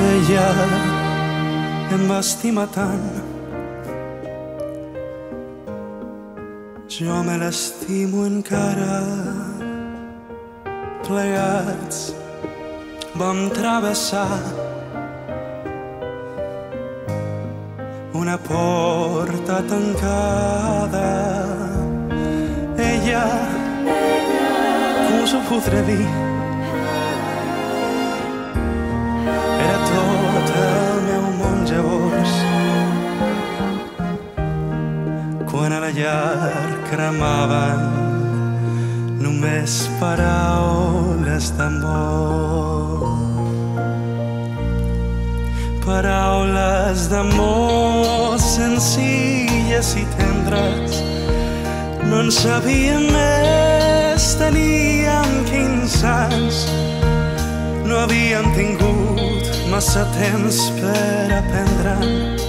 Ella em va estimar tant. Jo me l'estimo encara. Plegats vam travessar una porta tancada. Ella com us ho podré dir quan a la llar cremaven només paraules d'amor. Paraules d'amor senzilles i tendres. No en sabíem més, teníem 15 anys. No havíem tingut massa temps per aprendre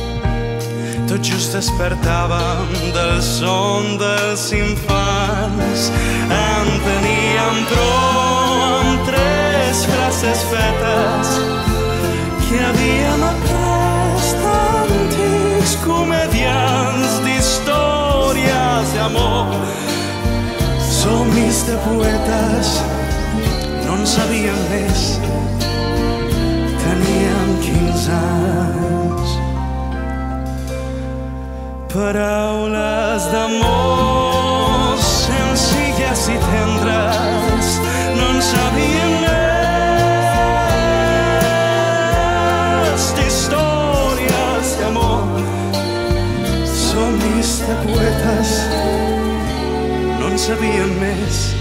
tot just despertàvem del son dels infants. En teníem prou amb tres frases fetes que havíem après d'antics comedians d'històries d'amor. Somnis de poetes, Paraules d'amor. Senzilles i tendres no ens havien més. D'històries d'amor. Somnis de poetes no en sabien més. d'amor